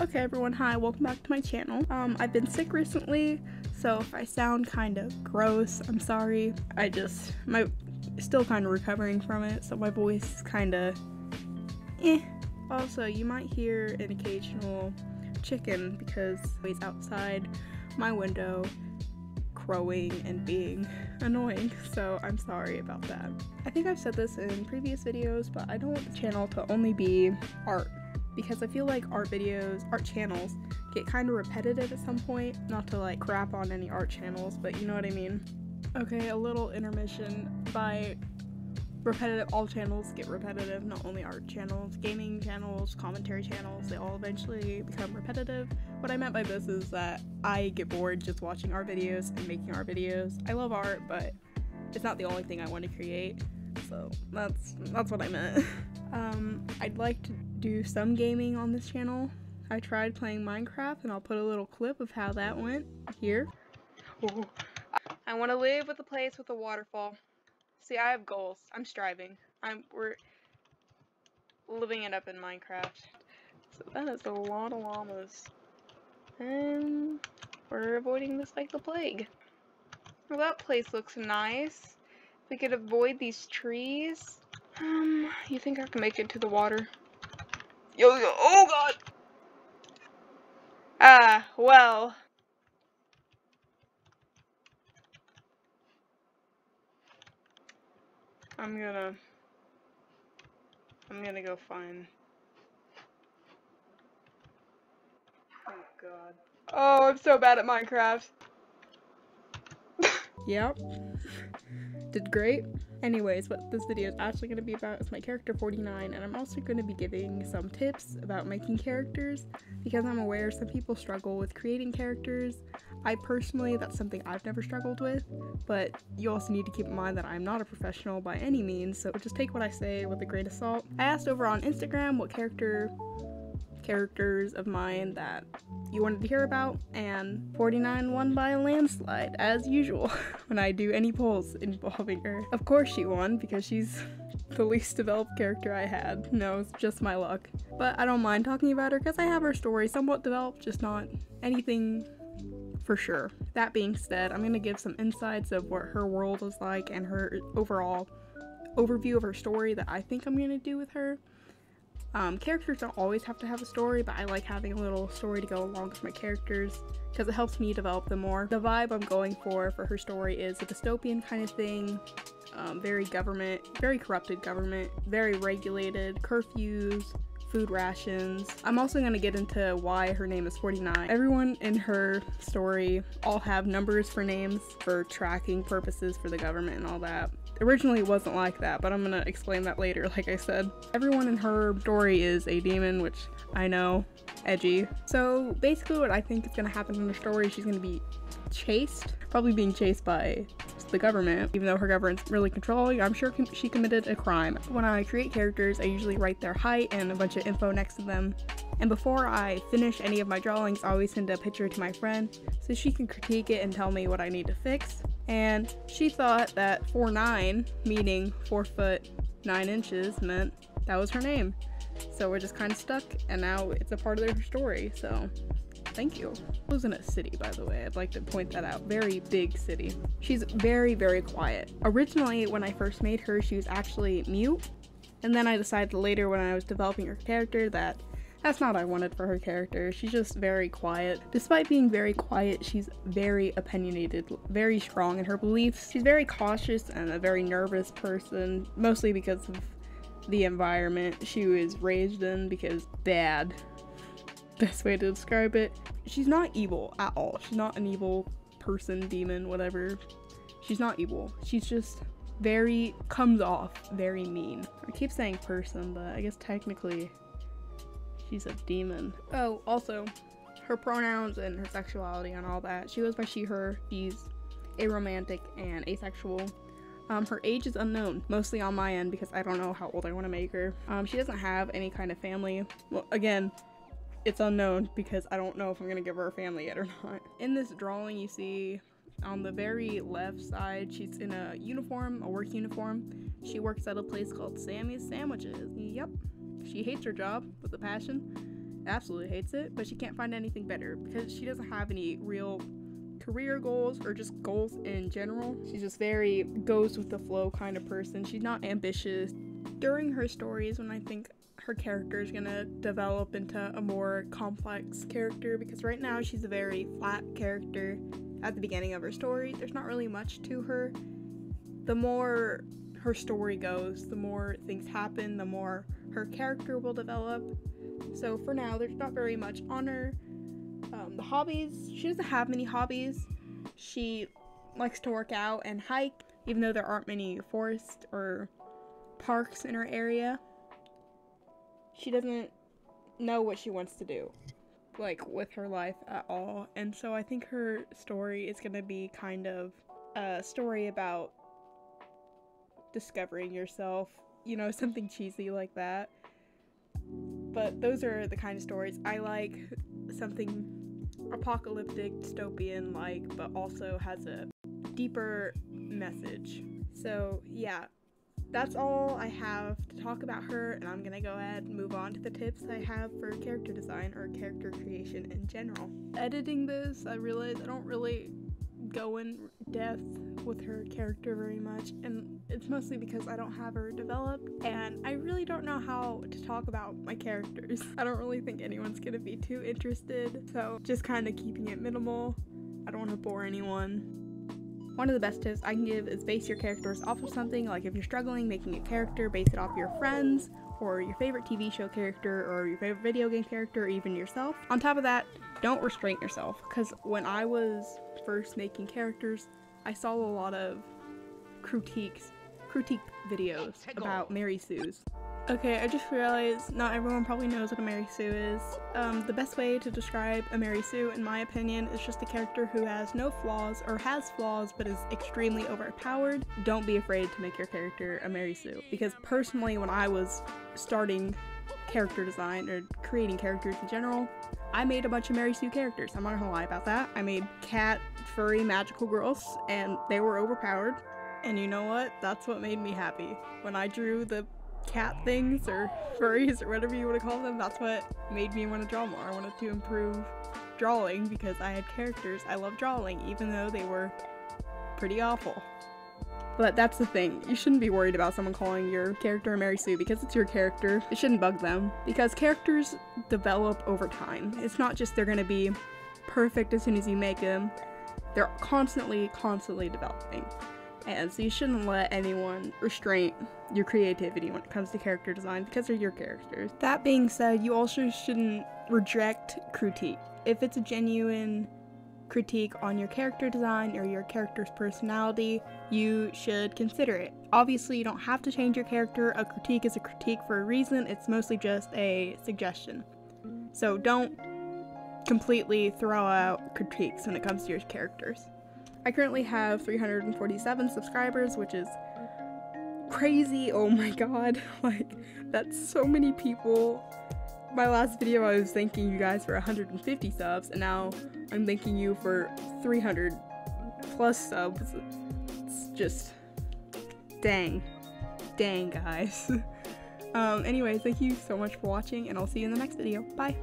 Okay everyone, hi, welcome back to my channel. Um, I've been sick recently, so if I sound kind of gross, I'm sorry. I just, my, still kind of recovering from it, so my voice is kind of, eh. Also, you might hear an occasional chicken because he's outside my window crowing and being annoying, so I'm sorry about that. I think I've said this in previous videos, but I don't want the channel to only be art because I feel like art videos, art channels get kind of repetitive at some point. Not to like crap on any art channels, but you know what I mean. Okay, a little intermission. By repetitive, all channels get repetitive, not only art channels, gaming channels, commentary channels, they all eventually become repetitive. What I meant by this is that I get bored just watching art videos and making art videos. I love art, but it's not the only thing I want to create. So that's that's what I meant. um, I'd like to do some gaming on this channel. I tried playing Minecraft and I'll put a little clip of how that went here. I want to live with a place with a waterfall. See, I have goals. I'm striving. I'm we're living it up in Minecraft. So that is a lot of llamas. And we're avoiding this like the plague. Well, that place looks nice. We could avoid these trees. Um, you think I can make it to the water? Yo, yo, oh god! Ah, well. I'm gonna... I'm gonna go find... Oh god. Oh, I'm so bad at Minecraft. yep. Did great. Anyways, what this video is actually going to be about is my character 49, and I'm also going to be giving some tips about making characters because I'm aware some people struggle with creating characters. I personally, that's something I've never struggled with, but you also need to keep in mind that I'm not a professional by any means, so just take what I say with a grain of salt. I asked over on Instagram what character characters of mine that you wanted to hear about, and 49 won by a landslide, as usual, when I do any polls involving her. Of course she won, because she's the least developed character I had. No, it's just my luck. But I don't mind talking about her, because I have her story somewhat developed, just not anything for sure. That being said, I'm to give some insights of what her world is like and her overall overview of her story that I think I'm to do with her. Um, characters don't always have to have a story, but I like having a little story to go along with my characters because it helps me develop them more. The vibe I'm going for for her story is a dystopian kind of thing, um, very government, very corrupted government, very regulated, curfews, food rations. I'm also going to get into why her name is 49. Everyone in her story all have numbers for names for tracking purposes for the government and all that. Originally, it wasn't like that, but I'm gonna explain that later, like I said. Everyone in her story is a demon, which I know, edgy. So basically what I think is gonna happen in her story, she's gonna be chased, probably being chased by the government, even though her government's really controlling, I'm sure she committed a crime. When I create characters, I usually write their height and a bunch of info next to them. And before I finish any of my drawings, I always send a picture to my friend so she can critique it and tell me what I need to fix and she thought that 4'9, meaning 4 foot 9 inches, meant that was her name. So we're just kind of stuck, and now it's a part of their story, so thank you. I was in a city, by the way. I'd like to point that out. Very big city. She's very, very quiet. Originally, when I first made her, she was actually mute, and then I decided later when I was developing her character that that's not what I wanted for her character. She's just very quiet. Despite being very quiet, she's very opinionated, very strong in her beliefs. She's very cautious and a very nervous person, mostly because of the environment she was raised in because bad. Best way to describe it. She's not evil at all. She's not an evil person, demon, whatever. She's not evil. She's just very, comes off very mean. I keep saying person, but I guess technically She's a demon. Oh, also, her pronouns and her sexuality and all that. She goes by she, her. She's aromantic and asexual. Um, her age is unknown, mostly on my end because I don't know how old I want to make her. Um, she doesn't have any kind of family. Well, again, it's unknown because I don't know if I'm going to give her a family yet or not. In this drawing, you see on the very left side, she's in a uniform, a work uniform. She works at a place called Sammy's Sandwiches. Yep. She hates her job with a passion. absolutely hates it, but she can't find anything better because she doesn't have any real career goals or just goals in general. She's just very goes with the flow kind of person. She's not ambitious. During her stories, when I think her character is gonna develop into a more complex character, because right now she's a very flat character at the beginning of her story. There's not really much to her. The more her story goes, the more things happen, the more her character will develop. So for now, there's not very much on her. Um, the hobbies, she doesn't have many hobbies. She likes to work out and hike, even though there aren't many forests or parks in her area. She doesn't know what she wants to do, like with her life at all. And so I think her story is going to be kind of a story about discovering yourself, you know, something cheesy like that. But those are the kind of stories I like something apocalyptic, dystopian like, but also has a deeper message. So, yeah, that's all I have to talk about her, and I'm gonna go ahead and move on to the tips I have for character design or character creation in general. Editing this, I realized I don't really go in depth with her character very much, and it's mostly because I don't have her developed, and I really don't know how to talk about my characters. I don't really think anyone's gonna be too interested, so just kind of keeping it minimal. I don't want to bore anyone. One of the best tips I can give is base your characters off of something, like if you're struggling making a character, base it off your friends, or your favorite TV show character, or your favorite video game character, or even yourself. On top of that, don't restrain yourself, because when I was first making characters, I saw a lot of critiques, critique videos about Mary Sue's. Okay, I just realized not everyone probably knows what a Mary Sue is. Um, the best way to describe a Mary Sue, in my opinion, is just a character who has no flaws or has flaws but is extremely overpowered. Don't be afraid to make your character a Mary Sue. Because personally, when I was starting character design or creating characters in general, I made a bunch of Mary Sue characters. I'm not gonna lie about that. I made cat, furry, magical girls, and they were overpowered. And you know what? That's what made me happy. When I drew the cat things or furries or whatever you want to call them, that's what made me want to draw more. I wanted to improve drawing because I had characters I love drawing, even though they were pretty awful. But that's the thing. You shouldn't be worried about someone calling your character Mary Sue because it's your character. It shouldn't bug them because characters develop over time. It's not just they're to be perfect as soon as you make them. They're constantly, constantly developing. And so you shouldn't let anyone restrain your creativity when it comes to character design because they're your characters. That being said, you also shouldn't reject critique. If it's a genuine critique on your character design or your character's personality, you should consider it. Obviously, you don't have to change your character. A critique is a critique for a reason, it's mostly just a suggestion. So don't completely throw out critiques when it comes to your characters. I currently have 347 subscribers, which is crazy. Oh my god. Like, that's so many people my last video I was thanking you guys for 150 subs and now I'm thanking you for 300 plus subs. It's just dang. Dang guys. um anyway, thank you so much for watching and I'll see you in the next video. Bye.